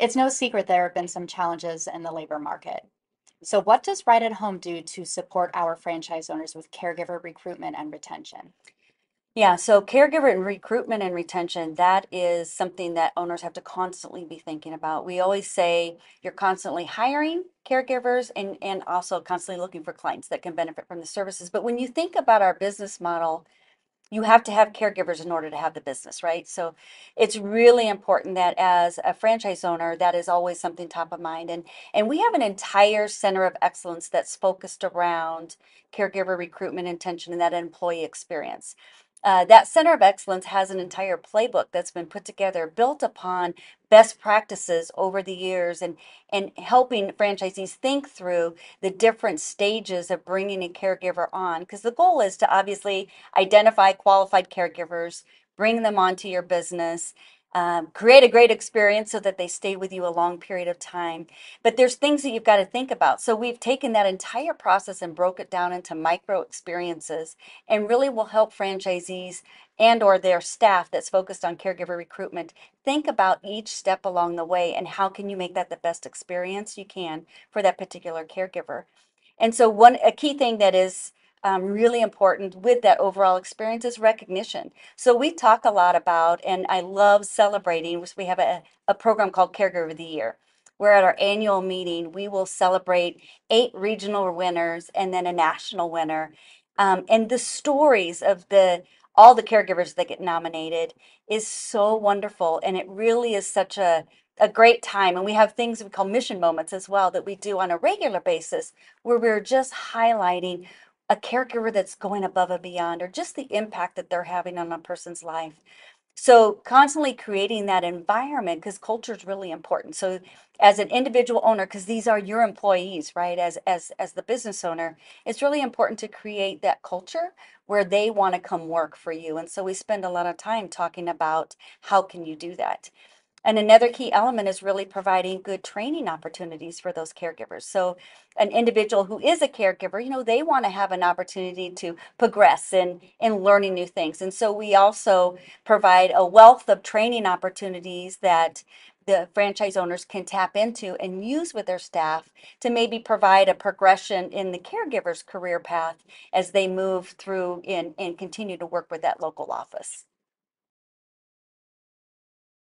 It's no secret there have been some challenges in the labor market. So, what does Right at Home do to support our franchise owners with caregiver recruitment and retention? Yeah, so caregiver and recruitment and retention, that is something that owners have to constantly be thinking about. We always say you're constantly hiring caregivers and, and also constantly looking for clients that can benefit from the services. But when you think about our business model, you have to have caregivers in order to have the business, right? So it's really important that as a franchise owner, that is always something top of mind. And and we have an entire center of excellence that's focused around caregiver recruitment, intention, and that employee experience. Uh, that Center of Excellence has an entire playbook that's been put together, built upon best practices over the years, and and helping franchisees think through the different stages of bringing a caregiver on. Because the goal is to obviously identify qualified caregivers, bring them onto your business, um, create a great experience so that they stay with you a long period of time. But there's things that you've got to think about. So we've taken that entire process and broke it down into micro experiences and really will help franchisees and or their staff that's focused on caregiver recruitment think about each step along the way and how can you make that the best experience you can for that particular caregiver. And so one a key thing that is um, really important with that overall experience is recognition. So we talk a lot about, and I love celebrating. We have a, a program called Caregiver of the Year, where at our annual meeting we will celebrate eight regional winners and then a national winner. Um, and the stories of the all the caregivers that get nominated is so wonderful, and it really is such a a great time and we have things we call mission moments as well that we do on a regular basis where we're just highlighting a caregiver that's going above and beyond or just the impact that they're having on a person's life. So constantly creating that environment because culture is really important. So as an individual owner, because these are your employees, right? As as as the business owner, it's really important to create that culture where they want to come work for you. And so we spend a lot of time talking about how can you do that. And another key element is really providing good training opportunities for those caregivers. So, an individual who is a caregiver, you know, they want to have an opportunity to progress in, in learning new things. And so, we also provide a wealth of training opportunities that the franchise owners can tap into and use with their staff to maybe provide a progression in the caregiver's career path as they move through and, and continue to work with that local office.